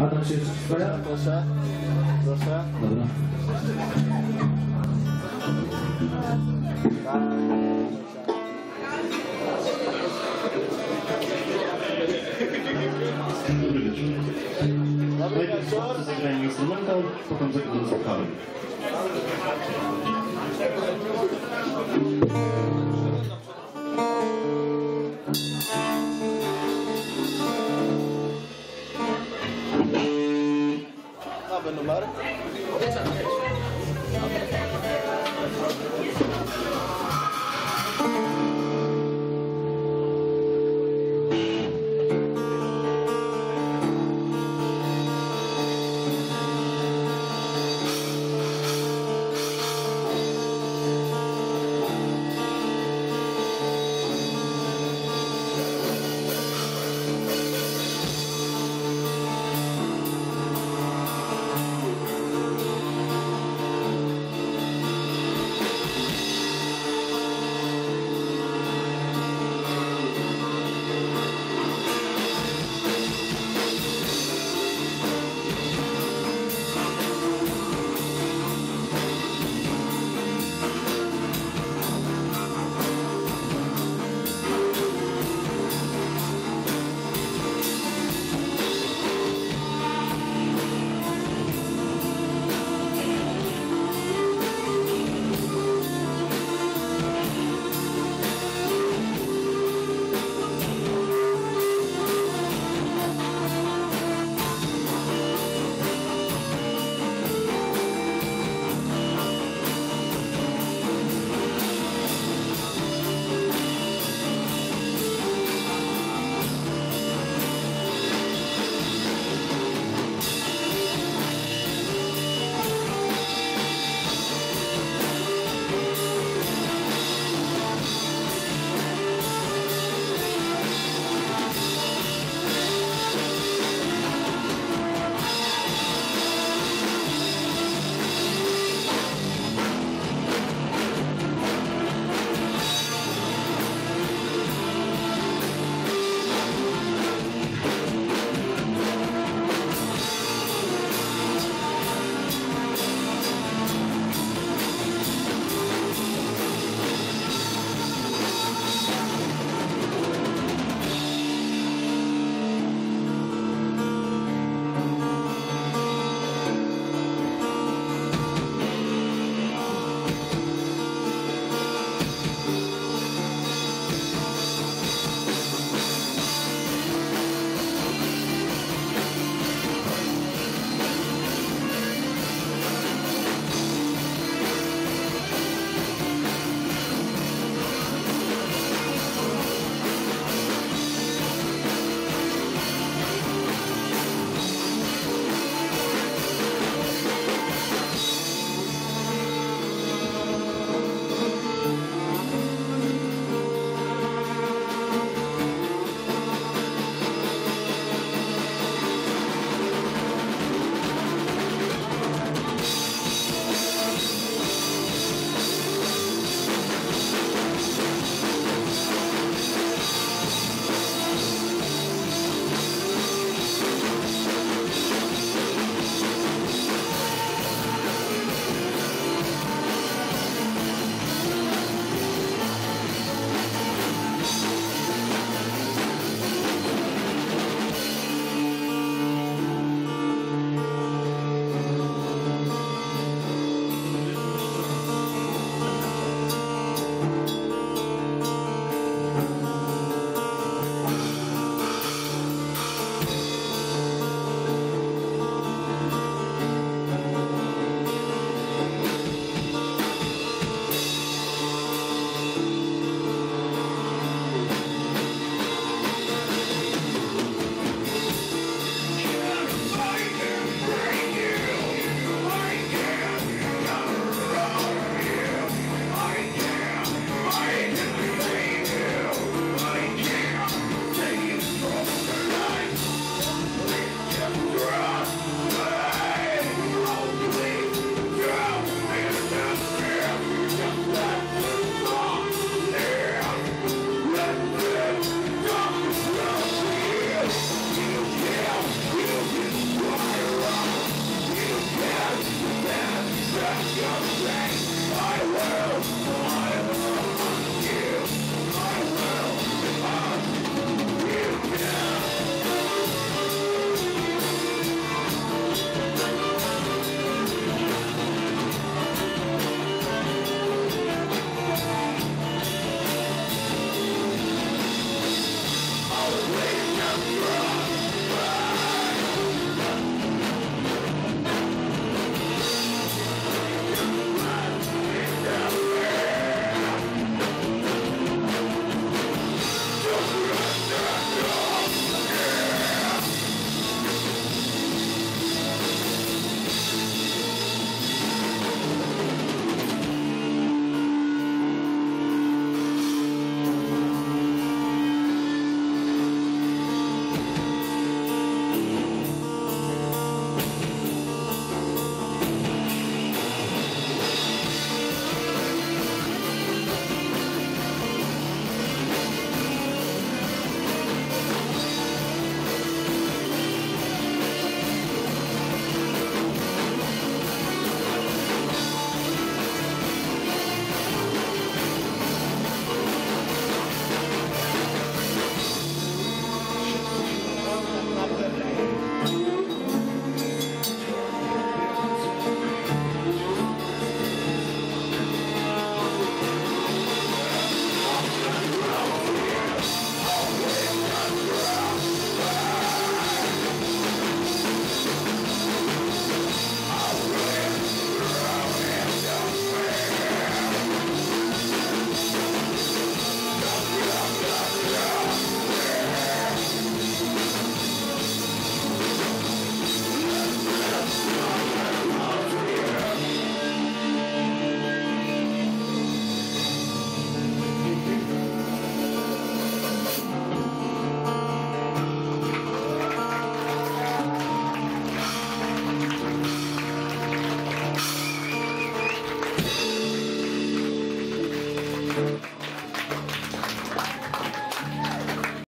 A tam się jeszcze twoja? Proszę. Proszę. Dobra. Dobry wieczór. Zagrajmy instrumental, potem zagramy wokale. Nowy tomar?